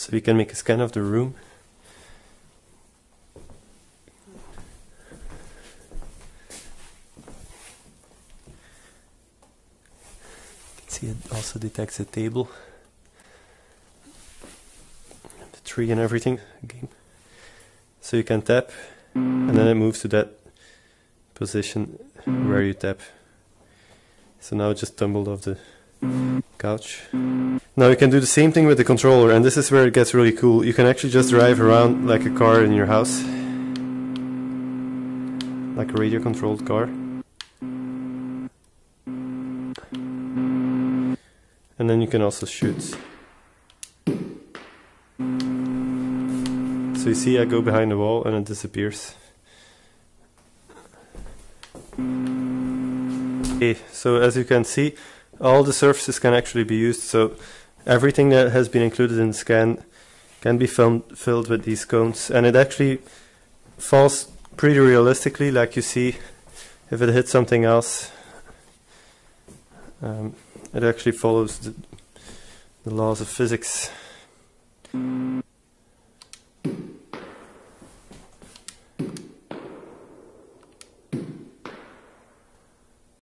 so we can make a scan of the room. See it also detects a table, the tree and everything. Game. So you can tap, and then it moves to that position where you tap. So now it just tumbled off the couch. Now you can do the same thing with the controller, and this is where it gets really cool. You can actually just drive around like a car in your house, like a radio controlled car. And then you can also shoot. So you see I go behind the wall and it disappears. Okay, so as you can see, all the surfaces can actually be used. So everything that has been included in the scan can be filmed, filled with these cones, and it actually falls pretty realistically, like you see. If it hits something else, um, it actually follows the, the laws of physics.